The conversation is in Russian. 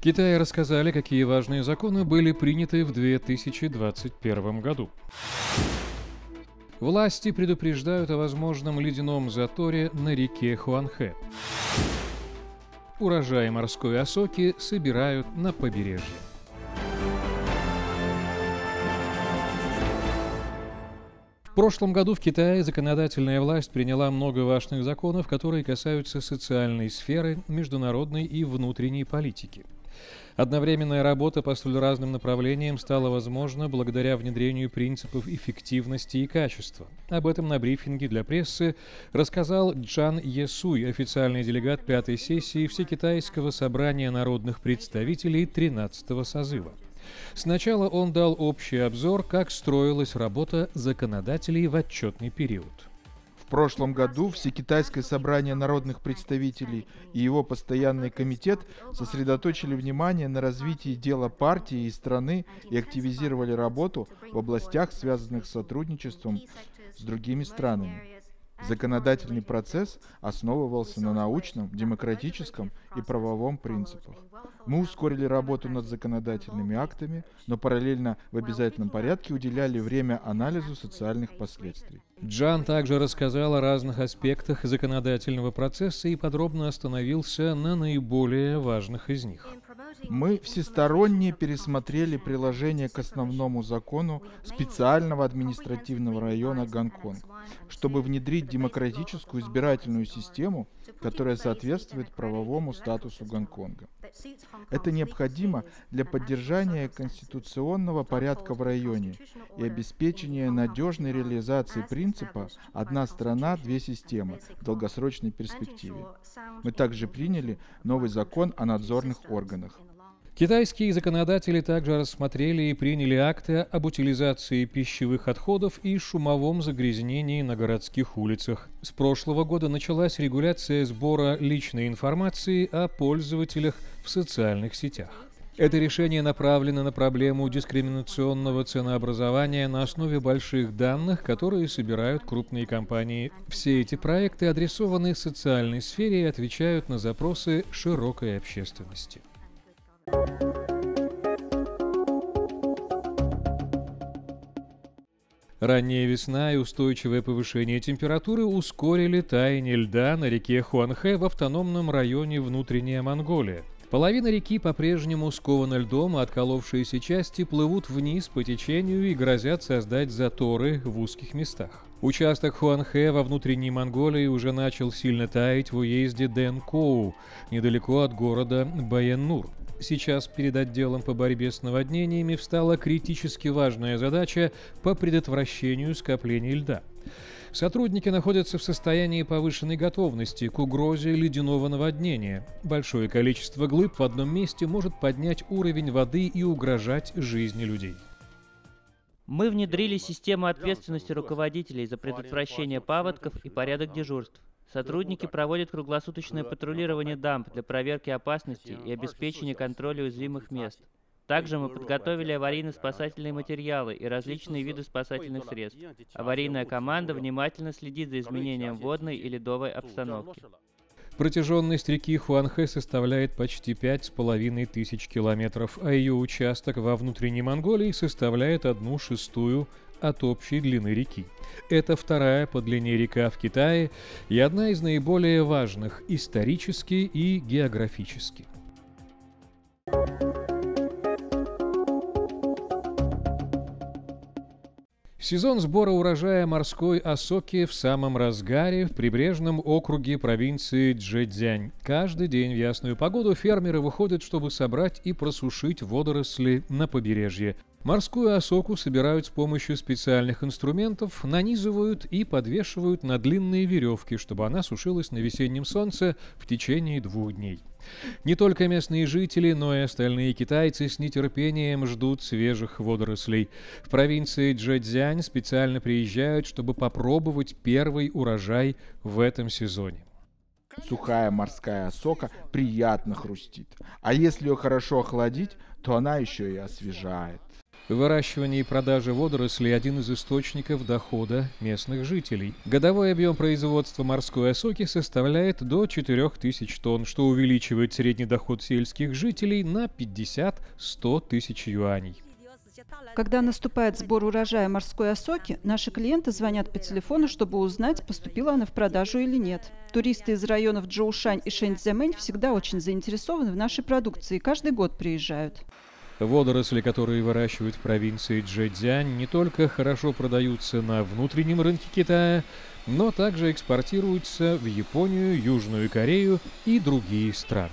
В Китае рассказали, какие важные законы были приняты в 2021 году. Власти предупреждают о возможном ледяном заторе на реке Хуанхэ. Урожай морской осоки собирают на побережье. В прошлом году в Китае законодательная власть приняла много важных законов, которые касаются социальной сферы, международной и внутренней политики. Одновременная работа по столь разным направлениям стала возможна благодаря внедрению принципов эффективности и качества. Об этом на брифинге для прессы рассказал Джан Есуй, официальный делегат пятой сессии Всекитайского собрания народных представителей 13-го созыва. Сначала он дал общий обзор, как строилась работа законодателей в отчетный период. Прошлом году Всекитайское собрание народных представителей и его постоянный комитет сосредоточили внимание на развитии дела партии и страны и активизировали работу в областях, связанных с сотрудничеством с другими странами. Законодательный процесс основывался на научном, демократическом и правовом принципах. Мы ускорили работу над законодательными актами, но параллельно в обязательном порядке уделяли время анализу социальных последствий. Джан также рассказал о разных аспектах законодательного процесса и подробно остановился на наиболее важных из них. Мы всесторонне пересмотрели приложение к основному закону специального административного района Гонконг, чтобы внедрить демократическую избирательную систему, которая соответствует правовому статусу Гонконга. Это необходимо для поддержания конституционного порядка в районе и обеспечения надежной реализации принципа «одна страна, две системы» в долгосрочной перспективе. Мы также приняли новый закон о надзорных органах. Китайские законодатели также рассмотрели и приняли акты об утилизации пищевых отходов и шумовом загрязнении на городских улицах. С прошлого года началась регуляция сбора личной информации о пользователях в социальных сетях. Это решение направлено на проблему дискриминационного ценообразования на основе больших данных, которые собирают крупные компании. Все эти проекты адресованы социальной сфере и отвечают на запросы широкой общественности. Ранняя весна и устойчивое повышение температуры ускорили таяние льда на реке Хуанхэ в автономном районе Внутренняя Монголия. Половина реки по-прежнему скована льдом, а отколовшиеся части плывут вниз по течению и грозят создать заторы в узких местах. Участок Хуанхэ во внутренней Монголии уже начал сильно таять в уезде Дэнкоу, недалеко от города Баяннур. Сейчас перед отделом по борьбе с наводнениями встала критически важная задача по предотвращению скопления льда. Сотрудники находятся в состоянии повышенной готовности к угрозе ледяного наводнения. Большое количество глыб в одном месте может поднять уровень воды и угрожать жизни людей. Мы внедрили систему ответственности руководителей за предотвращение паводков и порядок дежурств. Сотрудники проводят круглосуточное патрулирование дамб для проверки опасности и обеспечения контроля уязвимых мест. Также мы подготовили аварийно-спасательные материалы и различные виды спасательных средств. Аварийная команда внимательно следит за изменением водной и ледовой обстановки. Протяженность реки Хуанхэ составляет почти пять с половиной тысяч километров, а ее участок во внутренней Монголии составляет одну шестую от общей длины реки. Это вторая по длине река в Китае и одна из наиболее важных исторически и географически. Сезон сбора урожая морской осоки в самом разгаре в прибрежном округе провинции Джэцзянь. Каждый день в ясную погоду фермеры выходят, чтобы собрать и просушить водоросли на побережье. Морскую осоку собирают с помощью специальных инструментов, нанизывают и подвешивают на длинные веревки, чтобы она сушилась на весеннем солнце в течение двух дней. Не только местные жители, но и остальные китайцы с нетерпением ждут свежих водорослей. В провинции Джэцзянь специально приезжают, чтобы попробовать первый урожай в этом сезоне. Сухая морская сока приятно хрустит, а если ее хорошо охладить, то она еще и освежает. Выращивание и продажа водорослей – один из источников дохода местных жителей. Годовой объем производства морской осоки составляет до 4000 тонн, что увеличивает средний доход сельских жителей на 50-100 тысяч юаней. Когда наступает сбор урожая морской осоки, наши клиенты звонят по телефону, чтобы узнать, поступила она в продажу или нет. Туристы из районов Джоушань и Шэньцзямэнь всегда очень заинтересованы в нашей продукции и каждый год приезжают. Водоросли, которые выращивают в провинции Джэцзянь, не только хорошо продаются на внутреннем рынке Китая, но также экспортируются в Японию, Южную Корею и другие страны.